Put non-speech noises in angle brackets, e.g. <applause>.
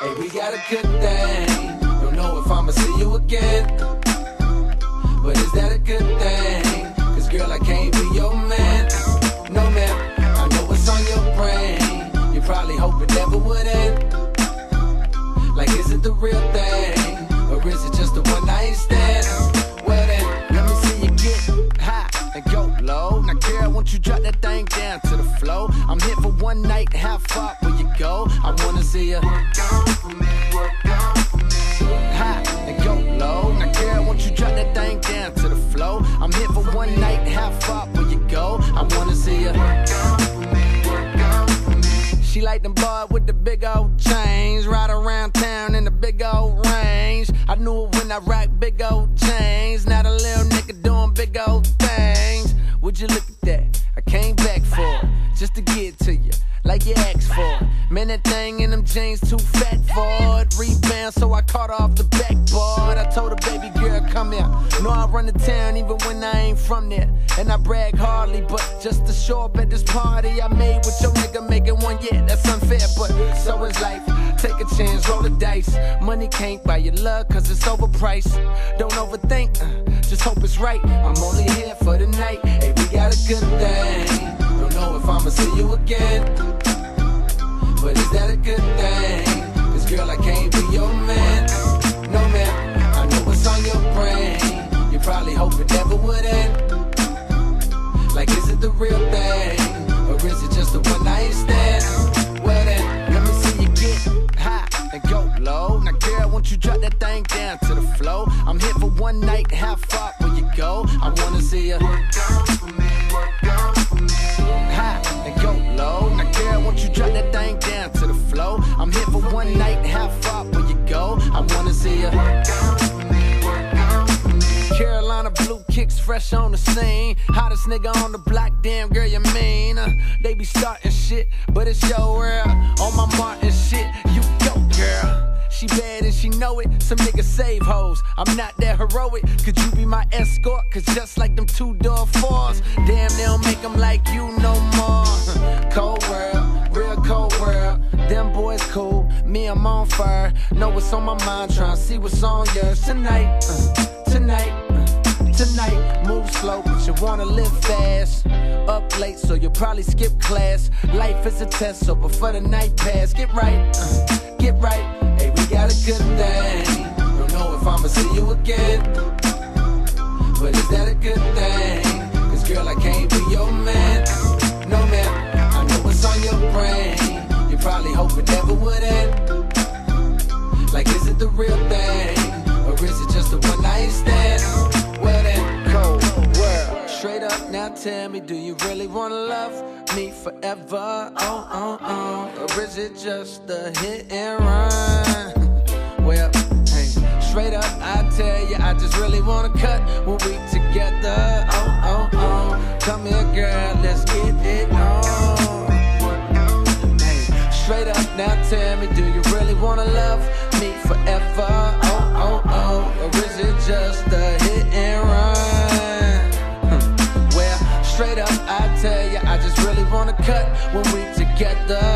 Hey, we got a good thing. Don't know if I'ma see you again. Floor? I'm here for one night, how far will you go? I wanna see you. High and go low. Now, girl, won't you drop that thing down to the floor? I'm here for one night, how far will you go? I wanna see you. She like them boy with the big old chains, ride around town in the big old range. I knew it when I rock big old chains. Just to get to you, like you asked for. Man, that thing in them jeans too fat for it. Rebound, so I caught off the backboard. I told her, baby girl, come here. Know I run the town even when I ain't from there. And I brag hardly, but just to show up at this party I made with your nigga making one, yeah, that's unfair, but so is life. Take a chance, roll the dice. Money can't buy your love, cause it's overpriced. Don't overthink, uh, just hope it's right. I'm only here for the night. Hey, we got a good thing. I'ma see you again. But is that a good thing? Cause girl, I can't be your man. No man, I know what's on your brain. You probably hope it never would end. Like, is it the real thing? Or is it just a one night stand? Well then, let me see you get high and go low. Now, girl, won't you drop that thing down to the floor? I'm here for one night, how far will you go? I wanna see you. Fresh on the scene. Hottest nigga on the block, damn girl, you mean? Uh, they be starting shit, but it's your world. On my Martin shit, you go, girl. She bad and she know it. Some niggas save hoes. I'm not that heroic. Could you be my escort? Cause just like them two door Fords, damn, they don't make them like you no more. <laughs> Cold world, real cold world. Them boys cool, me, I'm on fire. Know what's on my mind, tryna see what's on yours tonight. uh, tonight. Tonight, move slow, but you wanna live fast. Up late, so you'll probably skip class. Life is a test, so before the night pass, get right, uh, get right. Hey, we got a good thing. Don't know if I'ma see you again, now tell me, do you really wanna love me forever? Oh, oh, oh. Or is it just a hit and run? <laughs> Well, hey, straight up, I tell you, I just really wanna cut when we together. Oh, oh, oh. Come here, girl, let's get it on. Hey, straight up now tell me, do you really wanna love me forever? Oh, oh, oh, or is it just a when we together.